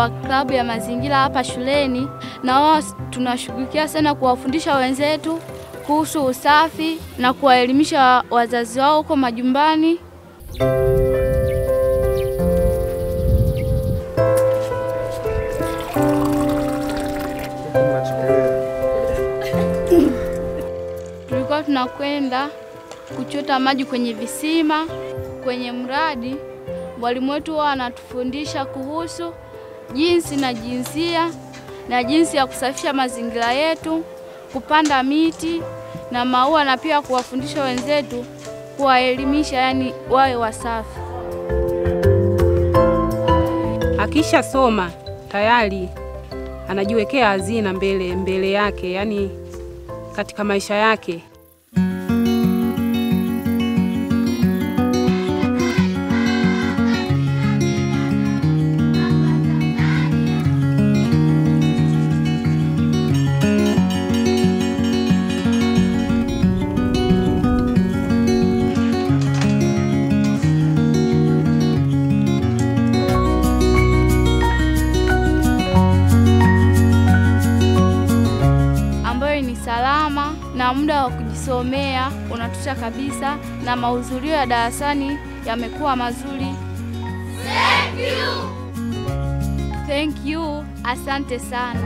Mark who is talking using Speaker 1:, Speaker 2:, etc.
Speaker 1: wa klabu ya mazingira hapa shuleni, na wao tunashughulikia sana kuwafundisha wenzetu kuhusu usafi na kuwaelimisha wazazi wao huko majumbani. Tulikuwa tunakwenda kuchota maji kwenye visima, kwenye mradi. Mwalimu wetu huwa anatufundisha kuhusu jinsi na jinsia na jinsi ya kusafisha mazingira yetu, kupanda miti na maua, na pia kuwafundisha wenzetu, kuwaelimisha, yani wawe wasafi.
Speaker 2: Akisha soma tayari anajiwekea hazina mbele mbele yake, yani katika maisha yake.
Speaker 1: Na muda wa kujisomea unatosha kabisa, na mahudhurio ya darasani yamekuwa mazuri. Thank you. Thank you. Asante sana.